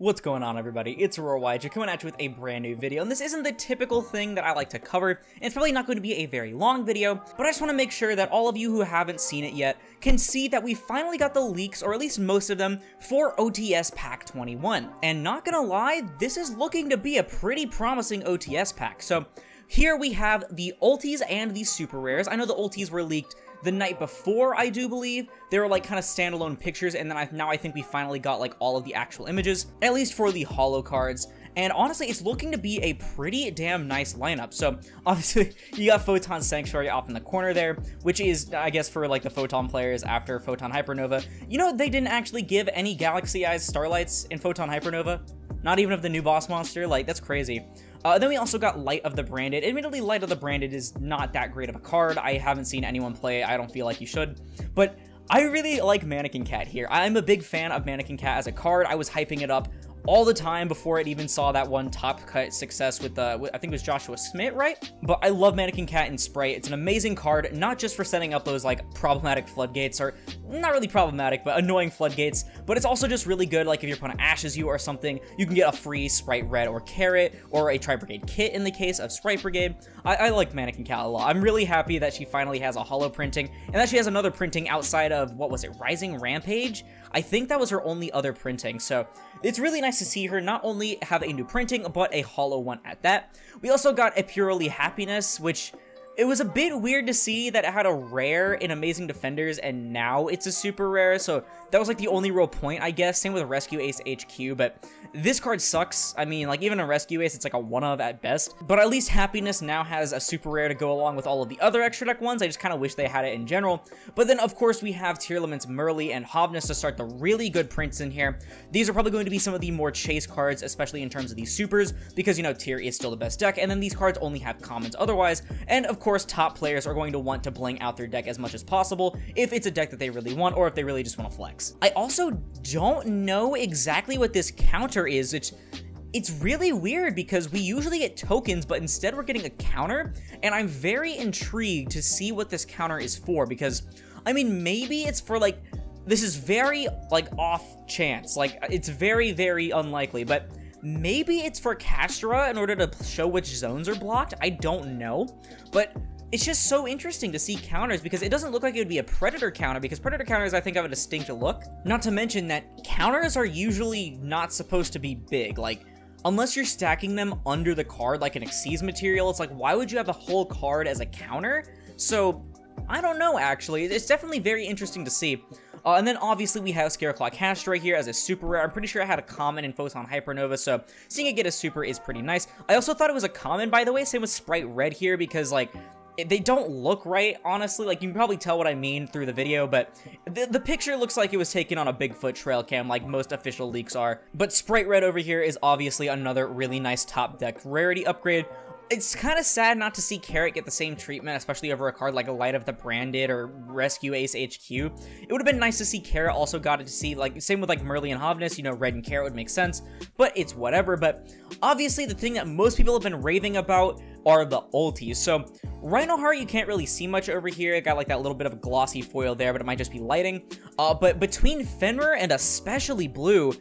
What's going on everybody? It's RoarYJ coming at you with a brand new video, and this isn't the typical thing that I like to cover, and it's probably not going to be a very long video, but I just want to make sure that all of you who haven't seen it yet can see that we finally got the leaks, or at least most of them, for OTS Pack 21. And not gonna lie, this is looking to be a pretty promising OTS pack, so here we have the ultis and the super rares. I know the ultis were leaked the night before, I do believe. They were like kind of standalone pictures, and then I, now I think we finally got like all of the actual images, at least for the holo cards. And honestly, it's looking to be a pretty damn nice lineup. So obviously, you got Photon Sanctuary off in the corner there, which is, I guess, for like the Photon players after Photon Hypernova. You know, they didn't actually give any Galaxy Eyes Starlights in Photon Hypernova. Not even of the new boss monster. Like, that's crazy. Uh, then we also got Light of the Branded. Admittedly, Light of the Branded is not that great of a card. I haven't seen anyone play I don't feel like you should. But I really like Mannequin Cat here. I'm a big fan of Mannequin Cat as a card. I was hyping it up all the time before it even saw that one top cut success with, uh, I think it was Joshua Smith, right? But I love Mannequin Cat and Spright. It's an amazing card, not just for setting up those like problematic floodgates, or not really problematic, but annoying floodgates, but it's also just really good, like if your opponent ashes you or something, you can get a free Spright Red or Carrot, or a Tri-Brigade Kitt in the case of Spright Brigade. I, I like Mannequin Cat a lot. I'm really happy that she finally has a holo printing, and that she has another printing outside of, what was it, Rising Rampage? I think that was her only other printing, so it's really nice to see her not only have a new printing, but a holo one at that. We also got Epurrely Happiness, which it was a bit weird to see that it had a rare in Amazing Defenders and now it's a super rare, so that was like the only real point, I guess. Same with Rescue Ace HQ, but this card sucks. I mean, like even a Rescue Ace, it's like a one of at best. But at least Happiness now has a super rare to go along with all of the other extra deck ones. I just kind of wish they had it in general. But then of course we have Tearlaments Merrli and Havnis to start the really good prints in here. These are probably going to be some of the more chase cards, especially in terms of these supers, because you know Tier is still the best deck, and then these cards only have commons otherwise. And of course, top players are going to want to bling out their deck as much as possible if it's a deck that they really want, or if they really just want to flex. I also don't know exactly what this counter is. It's it's really weird because we usually get tokens, but instead we're getting a counter, and I'm very intrigued to see what this counter is for, because, I mean, maybe it's for, like, this is very, like, off chance, like, it's very, very unlikely, but maybe it's for Kashtira in order to show which zones are blocked, I don't know, but it's just so interesting to see counters because it doesn't look like it would be a Predator counter because Predator counters I think have a distinct look. Not to mention that counters are usually not supposed to be big. Like, unless you're stacking them under the card like an Xyz material, it's like, why would you have a whole card as a counter? So, I don't know actually. It's definitely very interesting to see. Uh, and then obviously we have Scareclaw Castro here as a super rare. I'm pretty sure I had a common in Photon Hypernova, so seeing it get a super is pretty nice. I also thought it was a common, by the way, same with Spright Red here, because like they don't look right, honestly. Like, you can probably tell what I mean through the video, but the, the picture looks like it was taken on a Bigfoot trail cam, like most official leaks are. But Spright Red over here is obviously another really nice top deck rarity upgrade. It's kind of sad not to see Carrot get the same treatment, especially over a card like a Light of the Branded or Rescue Ace HQ. It would have been nice to see Carrot also got it to see, like, same with like Merrli and Havnis, you know, Red and Carrot would make sense, but it's whatever. But obviously the thing that most people have been raving about are the ultis. So Reinoheart, you can't really see much over here. It got like that little bit of glossy foil there, but it might just be lighting. Uh, but between Fenrir and especially Blue,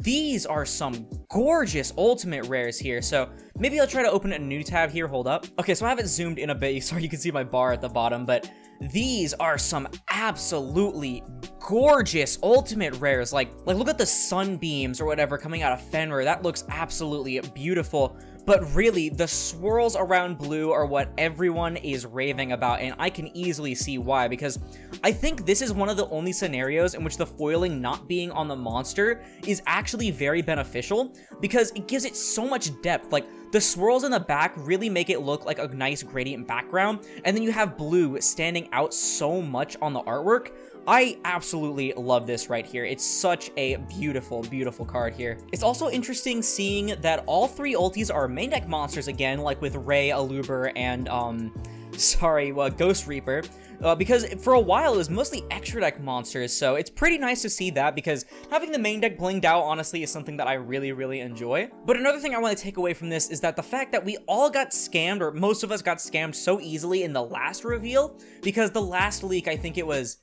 these are some gorgeous ultimate rares here. So maybe I'll try to open a new tab here. Hold up. Okay, so I have it zoomed in a bit so you can see my bar at the bottom, but these are some absolutely gorgeous ultimate rares. Like, like look at the sunbeams or whatever coming out of Fenrir. That looks absolutely beautiful. But really, the swirls around blue are what everyone is raving about, and I can easily see why, because I think this is one of the only scenarios in which the foiling not being on the monster is actually very beneficial, because it gives it so much depth. Like, the swirls in the back really make it look like a nice gradient background, and then you have blue standing out so much on the artwork. I absolutely love this right here. It's such a beautiful, beautiful card here. It's also interesting seeing that all three ultis are main deck monsters again, like with Ray, Aluber, and, um, sorry, well, Ghost Reaper. Uh, because for a while it was mostly extra deck monsters, so it's pretty nice to see that because having the main deck blinged out honestly is something that I really, really enjoy. But another thing I want to take away from this is that the fact that we all got scammed, or most of us got scammed so easily in the last reveal, because the last leak, I think it was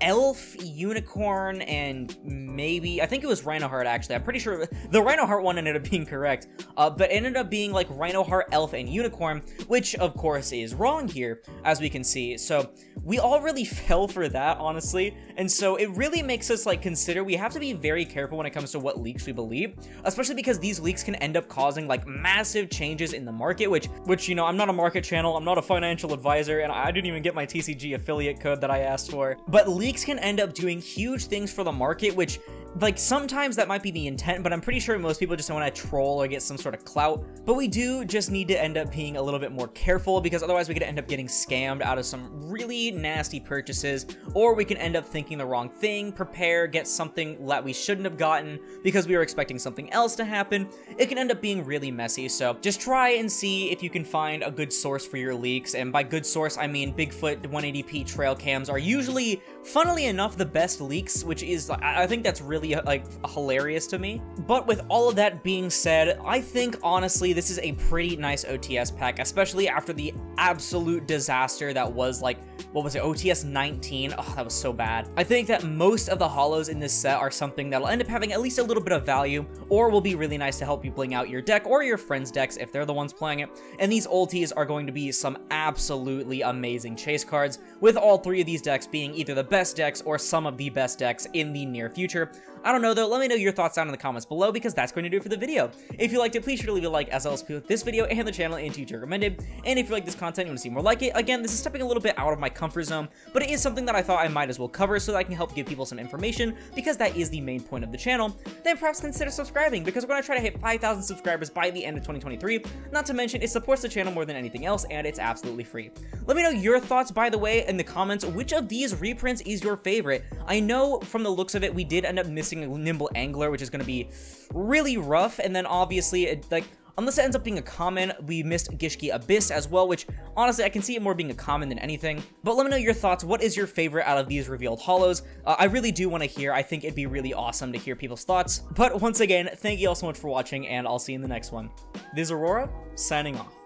Elf, Unicorn, and maybe, I think it was Reinoheart actually. I'm pretty sure the Reinoheart one ended up being correct, uh, but ended up being like Reinoheart, Elf, and Unicorn, which of course is wrong here, as we can see. So we all really fell for that, honestly, and so it really makes us like consider we have to be very careful when it comes to what leaks we believe, especially because these leaks can end up causing like massive changes in the market, which, which, you know, I'm not a market channel, I'm not a financial advisor, and I didn't even get my TCG affiliate code that I asked for, but leaks leaks can end up doing huge things for the market, which like sometimes that might be the intent, but I'm pretty sure most people just want to troll or get some sort of clout. But we do just need to end up being a little bit more careful because otherwise we could end up getting scammed out of some really nasty purchases, or we can end up thinking the wrong thing, prepare, get something that we shouldn't have gotten because we were expecting something else to happen. It can end up being really messy, so just try and see if you can find a good source for your leaks, and by good source I mean Bigfoot 180p trail cams are usually, funnily enough, the best leaks, which is, I think that's really like hilarious to me. But with all of that being said, I think honestly this is a pretty nice OTS pack, especially after the absolute disaster that was like, what was it, OTS 19? Oh, that was so bad. I think that most of the holos in this set are something that'll end up having at least a little bit of value, or will be really nice to help you bling out your deck or your friends' decks if they're the ones playing it. And these ultis are going to be some absolutely amazing chase cards, with all three of these decks being either the best decks or some of the best decks in the near future. I don't know though, let me know your thoughts down in the comments below because that's going to do it for the video. If you liked it, please sure to leave a like as well as put this video and the channel into your recommended. And if you like this content you want to see more like it, again, this is stepping a little bit out of my comfort zone, but it is something that I thought I might as well cover so that I can help give people some information because that is the main point of the channel, then perhaps consider subscribing because we're going to try to hit 5,000 subscribers by the end of 2023. Not to mention, it supports the channel more than anything else and it's absolutely free. Let me know your thoughts, by the way, in the comments. Which of these reprints is your favorite? I know from the looks of it, we did end up missing A nimble Angler, which is going to be really rough. And then obviously, it, like, unless it ends up being a common, we missed Gishki Abyss as well, which honestly, I can see it more being a common than anything. But let me know your thoughts. What is your favorite out of these revealed holos? Uh, I really do want to hear. I think it'd be really awesome to hear people's thoughts. But once again, thank you all so much for watching, and I'll see you in the next one. This is Aurora, signing off.